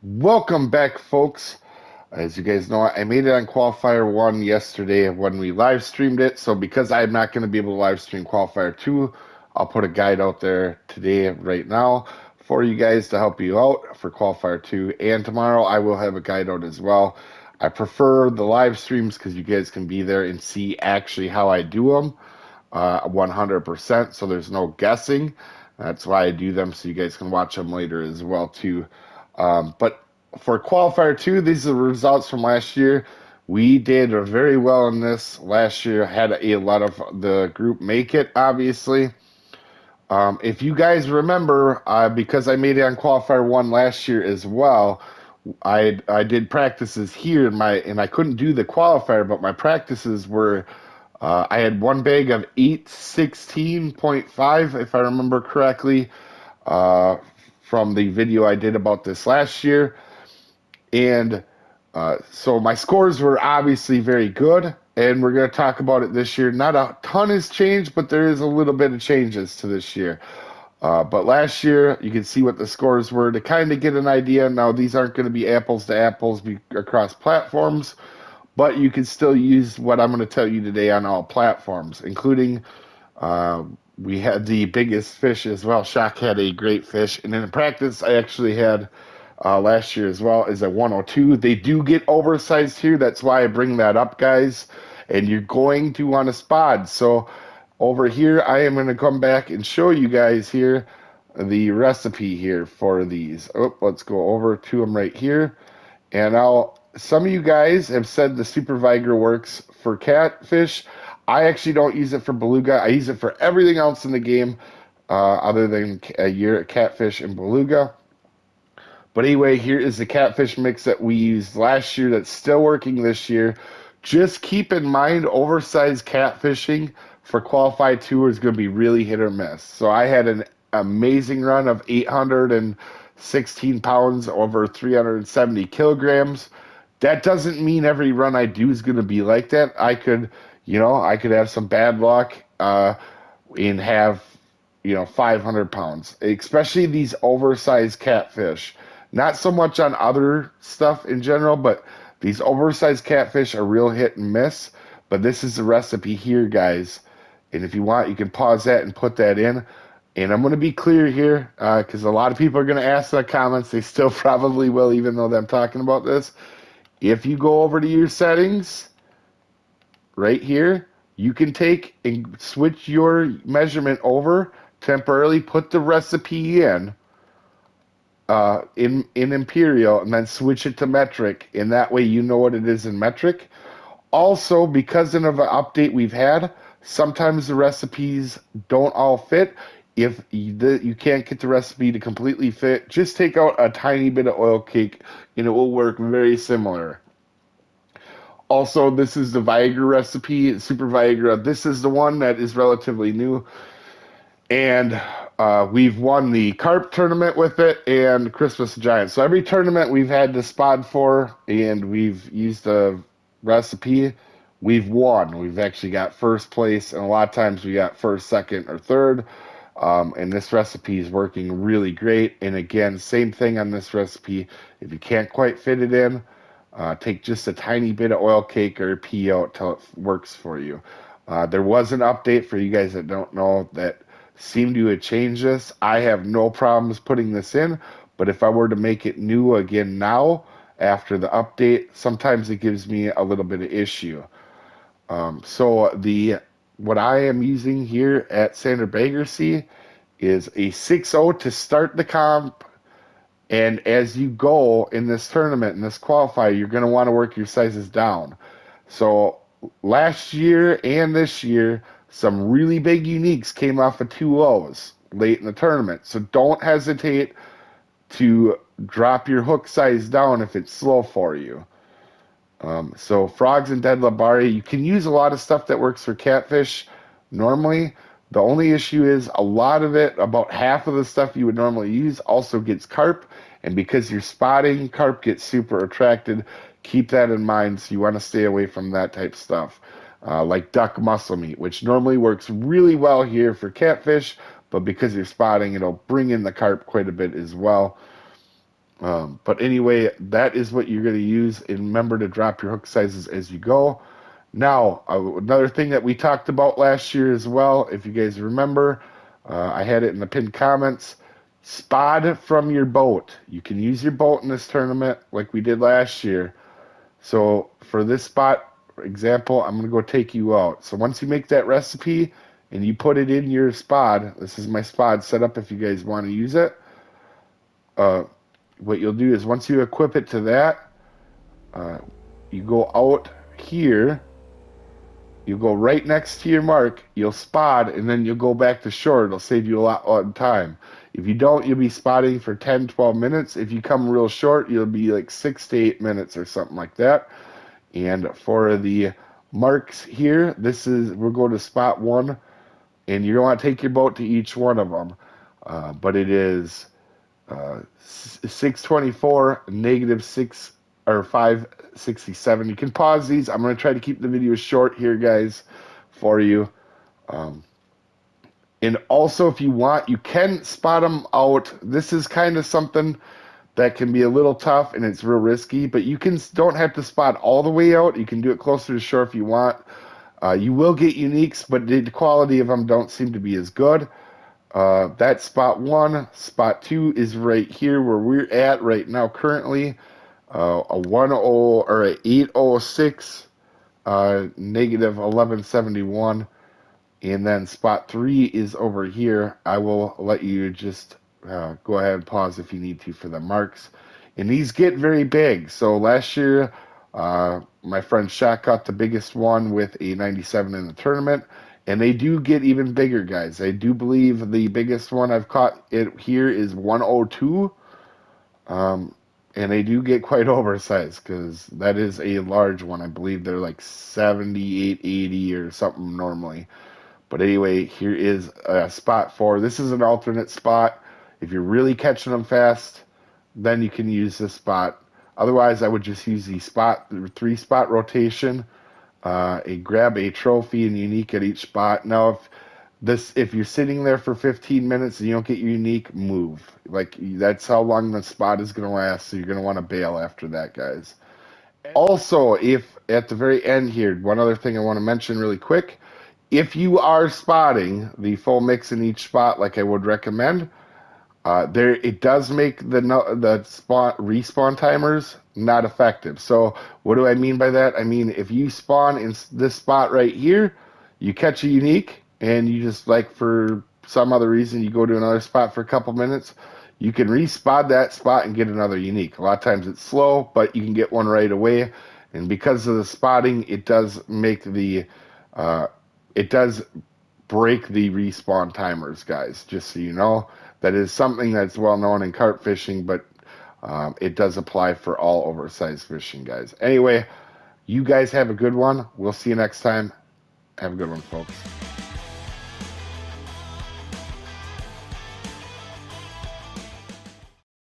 Welcome back, folks. As you guys know, I made it on Qualifier 1 yesterday when we live streamed it. So, because I'm not going to be able to live stream Qualifier 2, I'll put a guide out there today, right now, for you guys to help you out for Qualifier 2. And tomorrow, I will have a guide out as well. I prefer the live streams because you guys can be there and see actually how I do them uh, 100%. So, there's no guessing. That's why I do them so you guys can watch them later as well, too. Um, but for qualifier two, these are the results from last year. We did very well in this last year. Had a lot of the group make it, obviously. Um, if you guys remember, uh, because I made it on qualifier one last year as well, I I did practices here in my and I couldn't do the qualifier, but my practices were uh, I had one bag of eight sixteen point five, if I remember correctly, uh, from the video I did about this last year. And uh, so my scores were obviously very good, and we're going to talk about it this year. Not a ton has changed, but there is a little bit of changes to this year. Uh, but last year, you can see what the scores were to kind of get an idea. Now, these aren't going to be apples to apples be, across platforms, but you can still use what I'm going to tell you today on all platforms, including uh, we had the biggest fish as well. Shaq had a great fish, and in practice, I actually had uh, last year as well is a 102. They do get oversized here. That's why I bring that up, guys. And you're going to want to spot. So over here, I am going to come back and show you guys here the recipe here for these. Oh, let's go over to them right here. And I'll, some of you guys have said the Super Vigor works for catfish. I actually don't use it for beluga. I use it for everything else in the game, uh, other than a year at catfish and beluga. But anyway, here is the catfish mix that we used last year that's still working this year. Just keep in mind, oversized catfishing for qualified tour is going to be really hit or miss. So I had an amazing run of 816 pounds over 370 kilograms. That doesn't mean every run I do is going to be like that. I could you know, I could have some bad luck uh, and have, you know, 500 pounds, especially these oversized catfish. Not so much on other stuff in general, but these oversized catfish are real hit and miss. But this is the recipe here, guys. And if you want, you can pause that and put that in. And I'm going to be clear here because uh, a lot of people are going to ask in the comments. They still probably will, even though I'm talking about this. If you go over to your settings right here, you can take and switch your measurement over temporarily, put the recipe in, uh, in in imperial, and then switch it to metric. And that way, you know what it is in metric. Also, because of an update we've had, sometimes the recipes don't all fit. If you, the, you can't get the recipe to completely fit, just take out a tiny bit of oil cake, and it will work very similar. Also, this is the Viagra recipe, Super Viagra. This is the one that is relatively new. And uh, we've won the carp tournament with it and Christmas Giants. So every tournament we've had the spot for and we've used the recipe, we've won. We've actually got first place, and a lot of times we got first, second, or third. Um, and this recipe is working really great. And again, same thing on this recipe. If you can't quite fit it in, uh, take just a tiny bit of oil cake or pee out till it works for you. Uh, there was an update for you guys that don't know that seemed to have changed this. I have no problems putting this in, but if I were to make it new again now after the update, sometimes it gives me a little bit of issue. Um, so the what I am using here at Standard Baggersea is a 6.0 to start the comp and as you go in this tournament, in this qualifier, you're going to want to work your sizes down. So last year and this year, some really big uniques came off of two O's late in the tournament. So don't hesitate to drop your hook size down if it's slow for you. Um, so frogs and dead labari, you can use a lot of stuff that works for catfish normally. The only issue is a lot of it, about half of the stuff you would normally use, also gets carp. And because you're spodding, carp gets super attracted. Keep that in mind. So you want to stay away from that type of stuff. Uh, like duck muscle meat, which normally works really well here for catfish, but because you're spodding, it'll bring in the carp quite a bit as well. Um, but anyway, that is what you're going to use. And remember to drop your hook sizes as you go. Now, uh, another thing that we talked about last year as well, if you guys remember, uh, I had it in the pinned comments. Spod from your boat. You can use your boat in this tournament like we did last year. So for this spot example, I'm going to go take you out. So once you make that recipe and you put it in your spod, this is my spod setup if you guys want to use it. Uh, what you'll do is once you equip it to that, uh, you go out here, you go right next to your mark, you'll spod, and then you'll go back to shore. It'll save you a lot of time. If you don't, you'll be spodding for 10, 12 minutes. If you come real short, you'll be like six to eight minutes or something like that. And for the marks here, this is, we're going to spot one, and you don't want to take your boat to each one of them. Uh, but it is uh, 624, negative 6 or 567. You can pause these. I'm going to try to keep the video short here, guys, for you. Um, and also, if you want, you can spot them out. This is kind of something that can be a little tough and it's real risky, but you can don't have to spot all the way out. You can do it closer to shore if you want. Uh, you will get uniques, but the quality of them don't seem to be as good. Uh, that's spot one. Spot two is right here where we're at right now currently. Uh, a 10 or a 806, uh, negative 1171. And then spot three is over here. I will let you just uh, go ahead and pause if you need to for the marks. And these get very big. So last year, uh, my friend Shaq got the biggest one with a 97 in the tournament and they do get even bigger, guys. I do believe the biggest one I've caught it here is 102. Um, and they do get quite oversized because that is a large one. I believe they're like 78, 80 or something normally. But anyway, here is a spot for this is an alternate spot. If you're really catching them fast, then you can use this spot. Otherwise, I would just use the spot, the three spot rotation uh, a grab a trophy and unique at each spot. Now, if this if you're sitting there for 15 minutes and you don't get your unique, move. Like that's how long the spot is going to last. So you're going to want to bail after that, guys. Also, if at the very end here, one other thing I want to mention really quick. If you are spodding the full mix in each spot, like I would recommend, uh, there it does make the the spawn respawn timers not effective. So what do I mean by that? I mean if you spawn in this spot right here, you catch a unique, and you just like for some other reason you go to another spot for a couple minutes, you can respawn that spot and get another unique. A lot of times it's slow, but you can get one right away. And because of the spodding, it does make the uh, it does break the respawn timers, guys. Just so you know. That is something that's well known in carp fishing, but um, it does apply for all oversized fishing, guys. Anyway, you guys have a good one. We'll see you next time. Have a good one, folks.